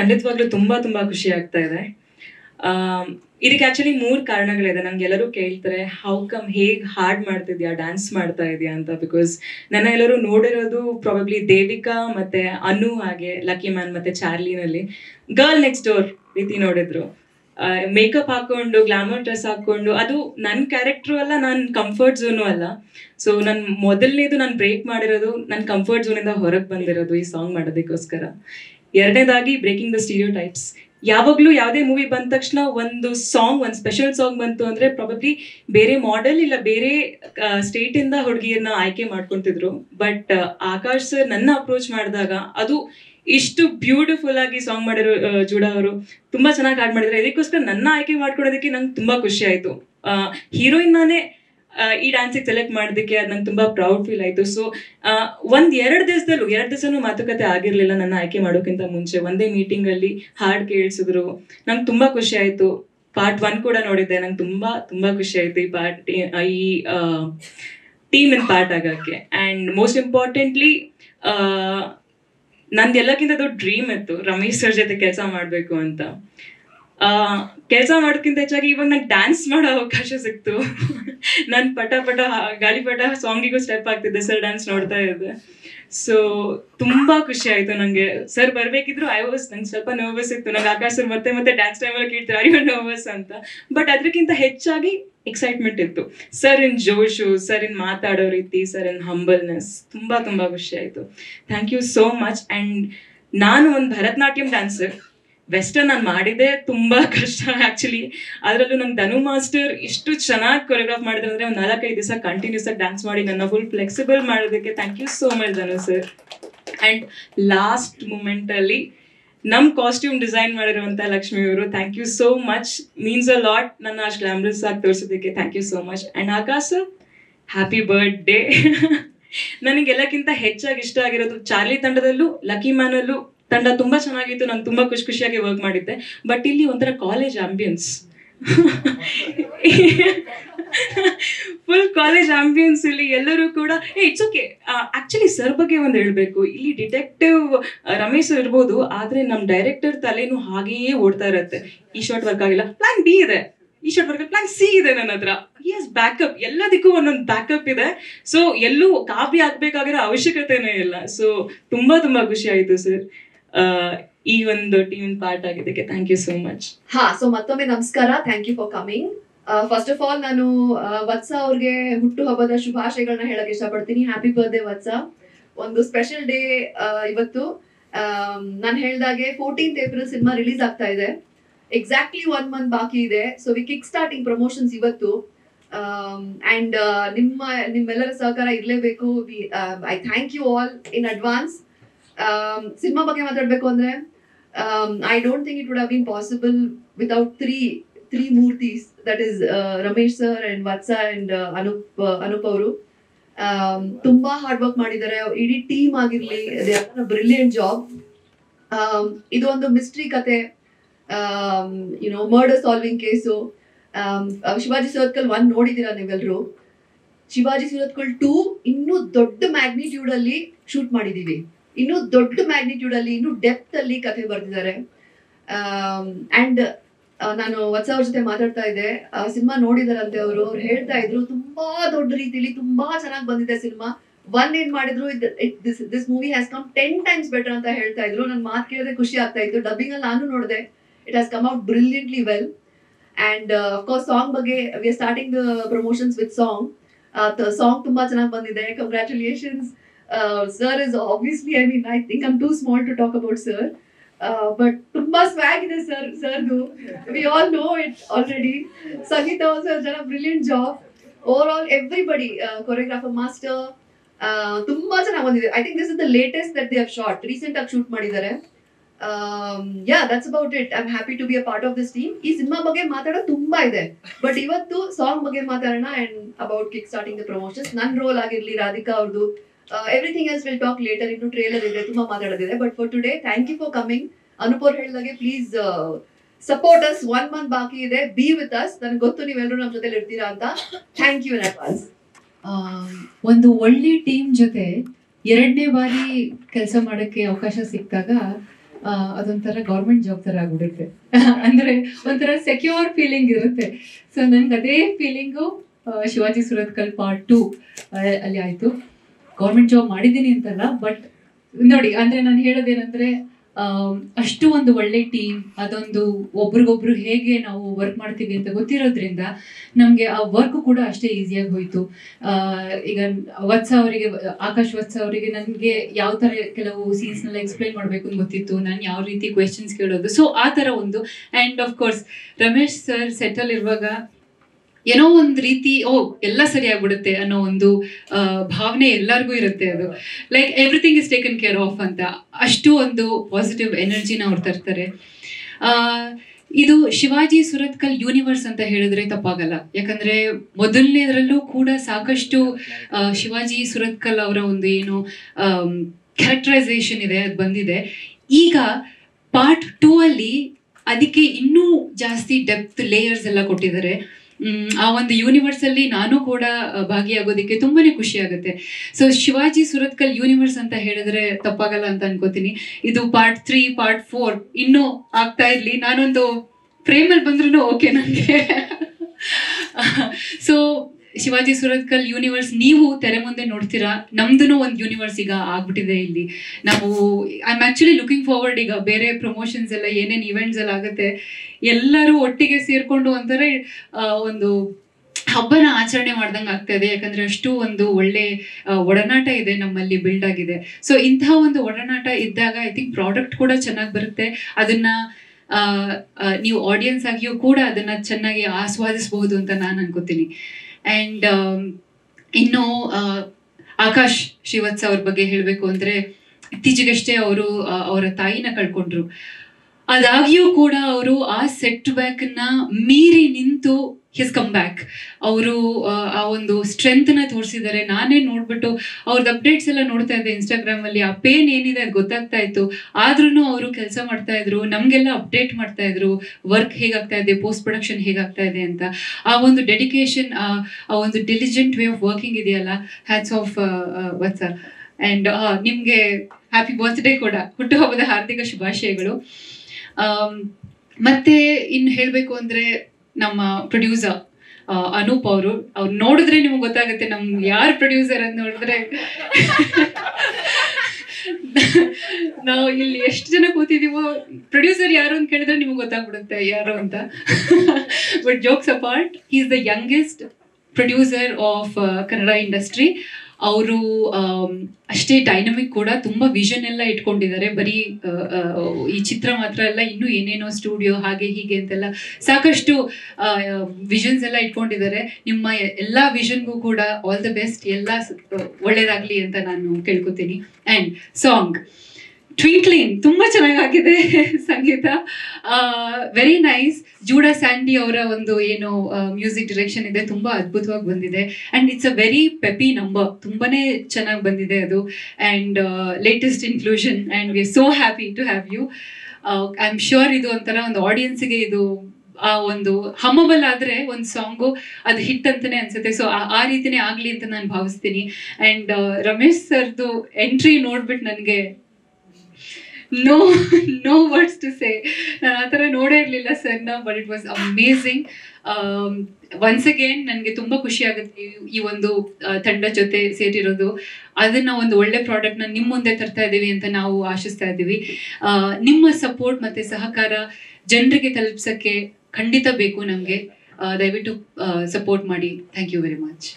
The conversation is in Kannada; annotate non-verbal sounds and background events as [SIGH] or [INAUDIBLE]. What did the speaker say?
ಖಂಡಿತವಾಗ್ಲೂ ತುಂಬಾ ತುಂಬಾ ಖುಷಿ ಆಗ್ತಾ ಇದೆ. ಇದಕ್ಕೆ ಆಕ್ಚುಲಿ ಮೂರು ಕಾರಣಗಳಿದೆ. ನಂಗೆ ಎಲ್ಲರೂ ಕೇಳ್ತಾರೆ ಹೌ ಕಮ್ ಹೇಗ್ ಹಾಡ್ ಮಾಡ್ತಿದ್ಯಾ ಡ್ಯಾನ್ಸ್ ಮಾಡ್ತಾ ಇದೆಯಾ ಅಂತ? ಬಿಕಾಸ್ ನನ್ನ ಎಲ್ಲರೂ ನೋಡಿರೋದು ಪ್ರಾಬಬ್ಲಿ ದೇವಿಕಾ ಮತ್ತೆ ಅನು ಹಾಗೆ ಲಕ್ಕಿ ಮ್ಯಾನ್ ಮತ್ತೆ ಚಾರ್ಲಿನಲ್ಲಿ. ಗರ್ಲ್ ನೆಕ್ಸ್ಟ್ ಡೋರ್ ರೀತಿ ನೋಡಿದ್ರು. ಮೇಕಪ್ ಹಾಕೊಂಡು ಗ್ಲಾಮರ್ ಡ್ರೆಸ್ ಹಾಕೊಂಡು, ಅದು ನನ್ನ ಕ್ಯಾರೆಕ್ಟ್ರು ಅಲ್ಲ ನನ್ನ ಕಂಫರ್ಟ್ ಝೋನು ಅಲ್ಲ. ಸೊ ನನ್ನ ಮೊದಲನೇದು ನಾನು ಬ್ರೇಕ್ ಮಾಡಿರೋದು ನನ್ನ ಕಂಫರ್ಟ್ ಝೋನಿಂದ ಹೊರಗೆ ಬಂದಿರೋದು ಈ ಸಾಂಗ್ ಮಾಡೋದಕ್ಕೋಸ್ಕರ. ಎರಡನೇದಾಗಿ ಬ್ರೇಕಿಂಗ್ ದ ಸ್ಟೀರಿಯೋ ಟೈಪ್ಸ್ ಯಾವಾಗಲೂ ಯಾವುದೇ ಮೂವಿ ಬಂದ ತಕ್ಷಣ ಒಂದು ಸಾಂಗ್ ಒಂದು ಸ್ಪೆಷಲ್ ಸಾಂಗ್ ಬಂತು ಅಂದ್ರೆ ಪ್ರಾಬಬ್ಲಿ ಬೇರೆ ಮಾಡೆಲ್ ಇಲ್ಲ, ಬೇರೆ ಸ್ಟೇಟ್ ಇಂದ ಹುಡುಗಿಯನ್ನ ಆಯ್ಕೆ ಮಾಡ್ಕೊತಿದ್ರು. ಬಟ್ ಆಕಾಶ್ ಸರ್ ನನ್ನ ಅಪ್ರೋಚ್ ಮಾಡಿದಾಗ ಅದು ಇಷ್ಟು ಬ್ಯೂಟಿಫುಲ್ ಆಗಿ ಸಾಂಗ್ ಮಾಡಿರೋ ಜೂಡ ಅವರು ತುಂಬಾ ಚೆನ್ನಾಗಿ ಹಾಡ್ ಮಾಡಿದ್ರು. ಇದಕ್ಕೋಸ್ಕರ ನನ್ನ ಆಯ್ಕೆ ಮಾಡ್ಕೊಡೋದಕ್ಕೆ ನಂಗೆ ತುಂಬಾ ಖುಷಿ ಆಯ್ತು. ಹೀರೋಯಿನ್ ನಾನೇ ಈ ಡ್ಯಾನ್ಸಿಗೆ ಸೆಲೆಕ್ಟ್ ಮಾಡೋದಕ್ಕೆ ಅದು ನಂಗೆ ತುಂಬಾ ಪ್ರೌಡ್ ಫೀಲ್ ಆಯ್ತು. ಸೊ ಒಂದ್ ಎರಡು ದಿವಸದಲ್ಲೂ, ಎರಡು ದಿವಸನೂ ಮಾತುಕತೆ ಆಗಿರ್ಲಿಲ್ಲ ನನ್ನ ಆಯ್ಕೆ ಮಾಡೋಕ್ಕಿಂತ ಮುಂಚೆ. ಒಂದೇ ಮೀಟಿಂಗ್ ಅಲ್ಲಿ ಹಾಡ್ ಕೇಳಿಸಿದ್ರು. ನಂಗೆ ತುಂಬಾ ಖುಷಿ ಆಯ್ತು. ಪಾರ್ಟ್ ಒನ್ ಕೂಡ ನೋಡಿದ್ದೆ. ನಂಗೆ ತುಂಬಾ ತುಂಬಾ ಖುಷಿ ಆಯ್ತು ಈ ಪಾರ್ಟ್ ಈ ಟೀಮ್ ಇನ್ ಪಾರ್ಟ್ ಆಗಕ್ಕೆ. ಅಂಡ್ ಮೋಸ್ಟ್ ಇಂಪಾರ್ಟೆಂಟ್ಲಿ ನಂದು ಎಲ್ಲಕ್ಕಿಂತ ದೊಡ್ಡ ಡ್ರೀಮ್ ಇತ್ತು. ರಮೇಶ್ ಸರ್ ಜೊತೆ ಕೆಲಸ ಮಾಡಬೇಕು ಅಂತ. ಕೆಲಸ ಮಾಡೋಕ್ಕಿಂತ ಹೆಚ್ಚಾಗಿ ಇವಾಗ ನಂಗೆ ಡ್ಯಾನ್ಸ್ ಮಾಡೋ ಅವಕಾಶ ಸಿಕ್ತು. ನಾನು ಪಟ ಪಟ ಗಾಳಿಪಟ ಸಾಂಗಿಗೂ ಸ್ಟೆಪ್ ಆಗ್ತಿದ್ದೆ ಸರ್ ಡ್ಯಾನ್ಸ್ ನೋಡ್ತಾ ಇದ್ದೆ. ಸೊ ತುಂಬಾ ಖುಷಿ ಆಯ್ತು ನಂಗೆ. ಸರ್ ಬರ್ಬೇಕಿದ್ರು ಐ ವಾಸ್ ನಂಗೆ ಸ್ವಲ್ಪ ನರ್ವಸ್ ಇತ್ತು. ನಂಗೆ ಆಕಾಶ್ ಸರ್ ಮತ್ತೆ ಮತ್ತೆ ಡ್ಯಾನ್ಸ್ ಟೈಮಲ್ಲಿ ಕೇಳ್ತಾರೆ ಅಯ್ಯೋ ನರ್ವಸ್ ಅಂತ. ಬಟ್ ಅದಕ್ಕಿಂತ ಹೆಚ್ಚಾಗಿ ಎಕ್ಸೈಟ್ಮೆಂಟ್ ಇತ್ತು. ಸರ್ ಇನ್ ಜೋಶು ಸರ್ ಇನ್ ಮಾತಾಡೋ ರೀತಿ ಸರ್ ಇನ್ ಹಂಬಲ್ನೆಸ್ ತುಂಬಾ ತುಂಬಾ ಖುಷಿ ಆಯ್ತು. Thank you so much and ನಾನು ಒಂದು ಭರತನಾಟ್ಯಂ ಡ್ಯಾನ್ಸರ್ ವೆಸ್ಟರ್ನ್ ನಾನು ಮಾಡಿದೆ ತುಂಬಾ ಕಷ್ಟ ಆಕ್ಚುಲಿ ಅದರಲ್ಲೂ ನನ್ನ ಧನು ಮಾಸ್ಟರ್ ಇಷ್ಟು ಚೆನ್ನಾಗಿ ಕೊರಿಯೋಗ್ರಾಫ್ ಮಾಡಿದ್ರೆ ಅಂದ್ರೆ ಒಂದು ನಾಲ್ಕೈದು ದಿವಸ ಕಂಟಿನ್ಯೂಸ್ ಆಗಿ ಡ್ಯಾನ್ಸ್ ಮಾಡಿ ನನ್ನ ಫುಲ್ ಫ್ಲೆಕ್ಸಿಬಲ್ ಮಾಡೋದಕ್ಕೆ thank you so much Dhanu sir and last moment ಅಲ್ಲಿ ನಮ್ ಕಾಸ್ಟ್ಯೂಮ್ ಡಿಸೈನ್ ಮಾಡಿರುವಂತ ಲಕ್ಷ್ಮಿ ಅವರು thank you so much means a lot ನನ್ನ ಅಷ್ಟು ಗ್ಲಾಮ್ರಸ್ ಆಗಿ ತೋರಿಸೋದಕ್ಕೆ thank you so much and Akash happy birthday [LAUGHS] ನನಗೆ ಎಲ್ಲಕ್ಕಿಂತ ಹೆಚ್ಚಾಗಿ ಇಷ್ಟ ಆಗಿರೋದು ಚಾರ್ಲಿ ತಂಡದಲ್ಲೂ, ಲಕ್ಕಿ ಮ್ಯಾನಲ್ಲೂ ತಂಡ ತುಂಬಾ ಚೆನ್ನಾಗಿತ್ತು, ನಾನು ತುಂಬಾ ಖುಷಿ ಖುಷಿಯಾಗಿ ವರ್ಕ್ ಮಾಡಿದ್ದೆ. ಬಟ್ ಇಲ್ಲಿ ಒಂಥರ college ambience full college ambience ಇಲ್ಲಿ ಎಲ್ಲರೂ ಕೂಡ ಇಟ್ಸ್ ಓಕೆ ಆಕ್ಚುಲಿ ಸರ್ ಬಗ್ಗೆ ಒಂದು ಹೇಳ್ಬೇಕು. ಇಲ್ಲಿ ಡಿಟೆಕ್ಟಿವ್ ರಮೇಶ್ ಇರ್ಬೋದು, ಆದ್ರೆ ನಮ್ ಡೈರೆಕ್ಟರ್ ತಲೆನೂ ಹಾಗೆಯೇ ಓಡ್ತಾ ಇರತ್ತೆ. ಈ ಶಾರ್ಟ್ ವರ್ಕ್ ಆಗಿಲ್ಲ. ಪ್ಲಾನ್ ಬಿ ಇದೆ. ಈ ಶಾರ್ಟ್ ವರ್ಕ್ ಪ್ಲಾನ್ ಸಿ ಇದೆ ನನ್ನ ಹತ್ರ. ಎಸ್ ಬ್ಯಾಕಪ್ ಎಲ್ಲದಕ್ಕೂ ಒಂದೊಂದು ಬ್ಯಾಕಪ್ ಇದೆ. ಸೊ ಎಲ್ಲೂ ಕಾಪಿ ಆಗ್ಬೇಕಾಗಿರೋ ಅವಶ್ಯಕತೆನೇ ಇಲ್ಲ. ಸೊ ತುಂಬಾ ತುಂಬಾ ಖುಷಿ ಆಯ್ತು ಸರ್ ಈ ಒಂದು ಟೀಮ್ ಪಾರ್ಟ್ ಆಗಿದ್ದಕ್ಕೆ ಥ್ಯಾಂಕ್ ಯು ಸೋ ಮಚ್ ಹಾ ಸೊ ಮತ್ತೊಮ್ಮೆ ನಮಸ್ಕಾರ. Thank you for coming first of all ನಾನು ವತ್ಸ ಅವ್ರಿಗೆ ಹುಟ್ಟು ಹಬ್ಬದ ಶುಭಾಶಯಗಳನ್ನ ಹೇಳಕ್ ಇಷ್ಟಪಡ್ತೀನಿ. Happy birthday Vatsa. ಒಂದು ಸ್ಪೆಷಲ್ ಡೇ ಇವತ್ತು. ನಾನು ಹೇಳ್ದಾಗೆ ಫೋರ್ಟೀನ್ತ್ ಏಪ್ರಿಲ್ ಸಿನಿಮಾ ರಿಲೀಸ್ ಆಗ್ತಾ ಇದೆ. ಎಕ್ಸಾಕ್ಟ್ಲಿ ಒನ್ ಮಂತ್ ಬಾಕಿ ಇದೆ. So we kick starting promotions ಇವತ್ತು ಅಂಡ್ ನಿಮ್ಮ, ನಿಮ್ಮೆಲ್ಲರ ಸಹಕಾರ ಇರಲೇಬೇಕು. I thank you all in advance cinema ಬಗ್ಗೆ ಮಾತಾಡ್ಬೇಕು ಅಂದ್ರೆ I don't think it would have been possible without three three Murthys that is Ramesh sir and Vatsa and Anoop Anoop ಅವರು. ತುಂಬ ಹಾರ್ಡ್ ವರ್ಕ್ ಮಾಡಿದ್ದಾರೆ. ಇಡೀ ಟೀಮ್ ಆಗಿರಲಿ ಬ್ರಿಲಿಯಂಟ್ ಜಾಬ್ ಇದು ಒಂದು ಮಿಸ್ಟ್ರಿ ಕತೆ. You know murder solving case Shivaji Surathkal one ನೋಡಿದ್ದೀರಾ ನೀವೆಲ್ಲರೂ ಶಿವಾಜಿ ಸುರತ್ಕಲ್ ಟೂ ಇನ್ನೂ ದೊಡ್ಡ ಮ್ಯಾಗ್ನಿಟ್ಯೂಡ್ ಅಲ್ಲಿ ಶೂಟ್ ಮಾಡಿದೀವಿ ಇನ್ನೂ ದೊಡ್ಡ ಮ್ಯಾಗ್ನಿಟ್ಯೂಡ್ ಅಲ್ಲಿ, ಇನ್ನೂ ಡೆಪ್ತ್ ಅಲ್ಲಿ ಕಥೆ ಬರೆದಿದ್ದಾರೆ. ಅಂಡ್ ನಾನು ವತ್ಸ ಅವ್ರ ಜೊತೆ ಮಾತಾಡ್ತಾ ಇದ್ದೆ. ಸಿನಿಮಾ ನೋಡಿದಾರಂತೆ ಅವರು. ಅವ್ರು ಹೇಳ್ತಾ ಇದ್ರು, ತುಂಬಾ ದೊಡ್ಡ ರೀತಿಲಿ ತುಂಬಾ ಚೆನ್ನಾಗಿ ಬಂದಿದೆ ಸಿನಿಮಾ. ಒನ್ ಏನ್ ಮಾಡಿದ್ರು this this movie has come ten times better ಅಂತ ಹೇಳ್ತಾ ಇದ್ರು. ನನ್ ಮಾತು ಕೇಳಿದ್ರೆ ಖುಷಿ ಆಗ್ತಾ ಇತ್ತು. ಡಬ್ಬಿಂಗ್ ಅಲ್ಲಿ ನಾನು ನೋಡಿದೆ. It has come out brilliantly well and of course song ಬಗ್ಗೆ we are starting the promotions with song song ತುಂಬಾ ಚೆನ್ನಾಗಿ ಬಂದಿದೆ. Congratulations sir is obviously I mean I think I'm too small to talk about sir but ತುಂಬಾ ಸ್ವ್ಯಾಗ್ ಇದೆ ಸರ್ ಸರ್ದು. We all know it already Sangeetha sir ಜನ brilliant job over all everybody choreographer master ತುಂಬಾ ಚೆನ್ನಾಗಿ ಬಂದಿದೆ. I think this is the latest that they have short recent ಆಗಿ ಶೂಟ್ ಮಾಡಿದ್ದಾರೆ. Yeah that's about it I am happy to be a part of this team ಈ ಸಿನಿಮಾ ಬಗ್ಗೆ ಮಾತಾಡೋದು ತುಂಬಾ ಇದೆ. ಬಟ್ ಇವತ್ತು ಸಾಂಗ್ ಬಗ್ಗೆ ಮಾತಾಡೋಣ and about kick starting the promotions ನನ್ನ ರೋಲ್ ಆಗಿರ್ಲಿ, ರಾಧಿಕಾ ಅವ್ರದ್ದು everything else will talk later ಇನ್ನು ಟ್ರೇಲರ್ ಇದೆ, ತುಂಬಾ ಮಾತಾಡೋದಿದೆ. But for today thank you for coming ಅನುಪೋರ್ ಹೇಳಿದಾಗೆ please support us one month ಬಾಕಿ ಇದೆ. ಬಿ ವಿತ್ ಅಸ್ ನನಗೆ ಗೊತ್ತು ನೀವೆಲ್ಲರೂ ನಮ್ಮ ಜೊತೆ ಇರ್ತೀರಾ ಅಂತ. ಥ್ಯಾಂಕ್ ಯು ಇನ್ ಅಡ್ವಾನ್ಸ್ ಒಂದು ಒಳ್ಳೆ ಟೀಮ್ ಜೊತೆ ಎರಡನೇ ಬಾರಿ ಕೆಲಸ ಮಾಡೋಕ್ಕೆ ಅವಕಾಶ ಸಿಕ್ಕಾಗ ಅದೊಂಥರ ಗೌರ್ಮೆಂಟ್ ಜಾಬ್ ಥರ ಆಗ್ಬಿಡುತ್ತೆ. ಅಂದ್ರೆ ಒಂಥರ ಸೆಕ್ಯೂರ್ ಫೀಲಿಂಗ್ ಇರುತ್ತೆ. ಸೊ ನನಗೆ ಅದೇ feeling Shivaji Surathkal part two ಅಲ್ಲಿ ಆಯ್ತು. ಗೌರ್ಮೆಂಟ್ ಜಾಬ್ ಮಾಡಿದ್ದೀನಿ ಅಂತಲ್ಲ ಬಟ್ ನೋಡಿ, ಅಂದ್ರೆ ನಾನು ಹೇಳೋದೇನಂದ್ರೆ ಅಷ್ಟು ಒಂದು ಒಳ್ಳೆ ಟೀಮ್ ಅದೊಂದು ಒಬ್ರಿಗೊಬ್ರು ಹೇಗೆ ನಾವು ವರ್ಕ್ ಮಾಡ್ತೀವಿ ಅಂತ ಗೊತ್ತಿರೋದ್ರಿಂದ ನಮಗೆ ಆ ವರ್ಕ್ ಕೂಡ ಅಷ್ಟೇ ಈಸಿಯಾಗಿ ಹೋಯ್ತು. ಈಗ ವತ್ಸ ಅವರಿಗೆ, ಆಕಾಶ್ ವತ್ಸ ಅವರಿಗೆ ನನಗೆ ಯಾವ ತರ ಕೆಲವು ಸೀನ್ಸ್ ನೆಲ್ಲ ಎಕ್ಸ್ಪ್ಲೈನ್ ಮಾಡಬೇಕು ಅಂತ ಗೊತ್ತಿತ್ತು. ನಾನು ಯಾವ ರೀತಿ ಕ್ವೆಶನ್ಸ್ ಕೇಳೋದು. ಸೊ ಆ ತರ ಒಂದು and of course Ramesh sir settle ಇರುವಾಗ ಏನೋ ಒಂದು ರೀತಿ, ಓ, ಎಲ್ಲ ಸರಿ ಆಗ್ಬಿಡುತ್ತೆ ಅನ್ನೋ ಒಂದು ಭಾವನೆ ಎಲ್ಲರಿಗೂ ಇರುತ್ತೆ ಅದು. Like everything is taken care of ಅಂತ. ಅಷ್ಟು ಒಂದು ಪಾಸಿಟಿವ್ ಎನರ್ಜಿನ ಅವ್ರು ತರ್ತಾರೆ. ಇದು ಶಿವಾಜಿ ಸುರತ್ಕಲ್ ಯೂನಿವರ್ಸ್ ಅಂತ ಹೇಳಿದ್ರೆ ತಪ್ಪಾಗಲ್ಲ. ಯಾಕಂದ್ರೆ ಮೊದಲನೇದ್ರಲ್ಲೂ ಕೂಡ ಸಾಕಷ್ಟು ಶಿವಾಜಿ ಸುರತ್ಕಲ್ ಅವರ ಒಂದು ಏನು ಕ್ಯಾರೆಕ್ಟರೈಸೇಷನ್ ಇದೆ, ಅದು ಬಂದಿದೆ. ಈಗ ಪಾರ್ಟ್ ಟೂ ಅಲ್ಲಿ ಅದಕ್ಕೆ ಇನ್ನೂ ಜಾಸ್ತಿ ಡೆಪ್ತ್ ಲೇಯರ್ಸ್ ಎಲ್ಲ ಕೊಟ್ಟಿದ್ದಾರೆ. ಆ ಒಂದು ಯೂನಿವರ್ಸ್ ಅಲ್ಲಿ ನಾನು ಕೂಡ ಭಾಗಿಯಾಗೋದಕ್ಕೆ ತುಂಬಾನೇ ಖುಷಿ ಆಗುತ್ತೆ. ಸೊ ಶಿವಾಜಿ ಸುರತ್ಕಲ್ ಯೂನಿವರ್ಸ್ ಅಂತ ಹೇಳಿದ್ರೆ ತಪ್ಪಾಗಲ್ಲ ಅಂತ ಅನ್ಕೋತೀನಿ. ಇದು ಪಾರ್ಟ್ ತ್ರೀ ಪಾರ್ಟ್ ಫೋರ್ ಇನ್ನೂ ಆಗ್ತಾ ಇರ್ಲಿ. ನಾನೊಂದು ಫ್ರೇಮಲ್ಲಿ ಬಂದ್ರು ಓಕೆ ನನಗೆ ಸೊ [LAUGHS] ಶಿವಾಜಿ ಸುರತ್ಕಲ್ ಯೂನಿವರ್ಸ್ ನೀವು ತೆರೆ ಮುಂದೆ ನೋಡ್ತೀರಾ? ನಮ್ದು ಒಂದು ಯೂನಿವರ್ಸ್ ಈಗ ಆಗ್ಬಿಟ್ಟಿದೆ ಇಲ್ಲಿ. ನಾವು I am actually looking forward ಈಗ ಬೇರೆ ಪ್ರಮೋಷನ್ಸ್ ಎಲ್ಲ, ಏನೇನು ಇವೆಂಟ್ಸ್ ಎಲ್ಲ ಆಗುತ್ತೆ, ಎಲ್ಲರೂ ಒಟ್ಟಿಗೆ ಸೇರ್ಕೊಂಡು ಅಂತಾರೆ ಒಂದು ಹಬ್ಬನ ಆಚರಣೆ ಮಾಡ್ದಂಗೆ ಆಗ್ತಾ ಇದೆ ಯಾಕಂದ್ರೆ ಅಷ್ಟು ಒಂದು ಒಳ್ಳೆ ಒಡನಾಟ ಇದೆ ನಮ್ಮಲ್ಲಿ ಬಿಲ್ಡ್ ಆಗಿದೆ. ಸೊ ಇಂತಹ ಒಂದು ಒಡನಾಟ ಇದ್ದಾಗ ಐ ಥಿಂಕ್ ಪ್ರಾಡಕ್ಟ್ ಕೂಡ ಚೆನ್ನಾಗಿ ಬರುತ್ತೆ. ಅದನ್ನ ನೀವು ಆಡಿಯನ್ಸ್ ಆಗಿಯೂ ಕೂಡ ಅದನ್ನ ಚೆನ್ನಾಗಿ ಆಸ್ವಾದಿಸಬಹುದು ಅಂತ ನಾನು ಅನ್ಕೋತೀನಿ. ಅಂಡ್ ಇನ್ನು ಆ, ಆಕಾಶ್ ಶ್ರೀವತ್ಸ ಅವ್ರ ಬಗ್ಗೆ ಹೇಳಬೇಕು ಅಂದ್ರೆ ಇತ್ತೀಚೆಗಷ್ಟೇ ಅವರು ಅವರ ತಾಯಿನ ಕಳ್ಕೊಂಡ್ರು. ಅದಾಗಿಯೂ ಕೂಡ ಅವರು ಆ ಸೆಟ್ ಬ್ಯಾಕ್ನ ಮೀರಿ ನಿಂತು ಹಿಸ್ ಕಮ್ ಬ್ಯಾಕ್ ಅವರು, ಆ ಒಂದು ಸ್ಟ್ರೆಂತ್ನ ತೋರಿಸಿದ್ದಾರೆ. ನಾನೇ ನೋಡ್ಬಿಟ್ಟು ಅವ್ರದ್ದು ಅಪ್ಡೇಟ್ಸ್ ಎಲ್ಲ ನೋಡ್ತಾ ಇದ್ದೆ ಇನ್ಸ್ಟಾಗ್ರಾಮ್ ಅಲ್ಲಿ. ಆ ಪೇನ್ ಏನಿದೆ ಅದು ಗೊತ್ತಾಗ್ತಾ ಇತ್ತು. ಆದ್ರೂ ಅವರು ಕೆಲಸ ಮಾಡ್ತಾ ಇದ್ರು. ನಮ್ಗೆಲ್ಲ ಅಪ್ಡೇಟ್ ಮಾಡ್ತಾ ಇದ್ರು. ವರ್ಕ್ ಹೇಗಾಗ್ತಾ ಇದೆ? ಪೋಸ್ಟ್ ಪ್ರೊಡಕ್ಷನ್ ಹೇಗಾಗ್ತಾ ಇದೆ ಅಂತ. ಆ ಒಂದು ಡೆಡಿಕೇಶನ್ ಆ ಒಂದು ಡೆಲಿಜೆಂಟ್ ವೇ ಆಫ್ ವರ್ಕಿಂಗ್ ಇದೆಯಲ್ಲ? ಹ್ಯಾಟ್ಸ್ ಆಫ್ ವತ್ಸ ಅಂಡ್ ನಿಮ್ಗೆ ಹ್ಯಾಪಿ ಬರ್ತ್ಡೇ ಕೂಡ. ಹುಟ್ಟುಹಬ್ಬದ ಹಾರ್ದಿಕ ಶುಭಾಶಯಗಳು. ಮತ್ತೆ ಇನ್ನು ಹೇಳಬೇಕು ಅಂದ್ರೆ ನಮ್ಮ ಪ್ರೊಡ್ಯೂಸರ್ ಅನೂಪ್ ಅವರು. ಅವ್ರು ನೋಡಿದ್ರೆ ನಿಮ್ಗೆ ಗೊತ್ತಾಗುತ್ತೆ ನಮ್ ಯಾರು ಪ್ರೊಡ್ಯೂಸರ್ ಅಂತ ನೋಡಿದ್ರೆ. ನಾವು ಇಲ್ಲಿ ಎಷ್ಟು ಜನ ಕೂತಿದೀವೋ ಪ್ರೊಡ್ಯೂಸರ್ ಯಾರು ಅಂತ ಕೇಳಿದ್ರೆ ನಿಮ್ಗೆ ಗೊತ್ತಾಗ್ಬಿಡುತ್ತೆ ಯಾರು ಅಂತ. But jokes apart is the youngest producer of Kannada industry ಅವರು ಅಷ್ಟೇ ಡೈನಮಿಕ್ ಕೂಡ ತುಂಬಾ ವಿಷನ್ ಎಲ್ಲ ಇಟ್ಕೊಂಡಿದ್ದಾರೆ. ಬರೀ ಈ ಚಿತ್ರ ಮಾತ್ರ ಅಲ್ಲ, ಇನ್ನೂ ಏನೇನೋ ಸ್ಟುಡಿಯೋ ಹಾಗೆ ಹೀಗೆ ಅಂತೆಲ್ಲ ಸಾಕಷ್ಟು ವಿಷನ್ಸ್ ಎಲ್ಲ ಇಟ್ಕೊಂಡಿದ್ದಾರೆ. ನಿಮ್ಮ ಎಲ್ಲ ವಿಷನ್ಗೂ ಕೂಡ ಆಲ್ ದ ಬೆಸ್ಟ್ ಎಲ್ಲ ಒಳ್ಳೇದಾಗ್ಲಿ ಅಂತ ನಾನು ಕೇಳ್ಕೊತೀನಿ. ಅಂಡ್ ಸಾಂಗ್ ಟ್ವಿಂಕ್ಲಿಂಗ್ ತುಂಬಾ ಚೆನ್ನಾಗಾಗಿದೆ ಸಂಗೀತ. ವೆರಿ ನೈಸ್ ಜೂಡಾ ಸ್ಯಾಂಡಿ ಅವರ ಒಂದು ಏನು ಮ್ಯೂಸಿಕ್ ಡಿರೆಕ್ಷನ್ ಇದೆ. ತುಂಬಾ ಅದ್ಭುತವಾಗಿ ಬಂದಿದೆ. And it's a very peppy number ತುಂಬಾನೇ ಚೆನ್ನಾಗಿ ಬಂದಿದೆ ಅದು. And latest inclusion and we so happy to have you I am sure ಇದು ಒಂಥರ ಒಂದು ಆಡಿಯನ್ಸ್ಗೆ ಇದು, ಆ ಒಂದು ಹಮ್ಮಬಲ್ ಆದ್ರೆ ಒಂದು ಸಾಂಗು ಅದು ಹಿಟ್ ಅಂತಾನೆ ಅನ್ಸುತ್ತೆ. ಸೊ ಆ ರೀತಿನೇ ಆಗಲಿ ಅಂತ ನಾನು ಭಾವಿಸ್ತೀನಿ. ಅಂಡ್ ರಮೇಶ್ ಸರ್ದು ಎಂಟ್ರಿ ನೋಡ್ಬಿಟ್ಟು ನನಗೆ no no words to say ನಾನು ಆ ಥರ ನೋಡೇ ಇರಲಿಲ್ಲ ಸರ್ನ but it was amazing once again ನನಗೆ ತುಂಬ ಖುಷಿ ಆಗುತ್ತೆ ಈ- ಒಂದು ತಂಡ ಜೊತೆ ಸೇರಿರೋದು. ಅದನ್ನು ಒಂದು ಒಳ್ಳೆ ಪ್ರಾಡಕ್ಟ್ನ ನಿಮ್ಮ ಮುಂದೆ ತರ್ತಾ ಇದ್ದೀವಿ ಅಂತ ನಾವು ಆಶಿಸ್ತಾ ಇದ್ದೀವಿ ನಿಮ್ಮ ಸಪೋರ್ಟ್ ಮತ್ತು ಸಹಕಾರ ಜನರಿಗೆ ತಲುಪಿಸೋಕ್ಕೆ ಖಂಡಿತ ಬೇಕು ನಮಗೆ ದಯವಿಟ್ಟು ಸಪೋರ್ಟ್ ಮಾಡಿ. Thank you very much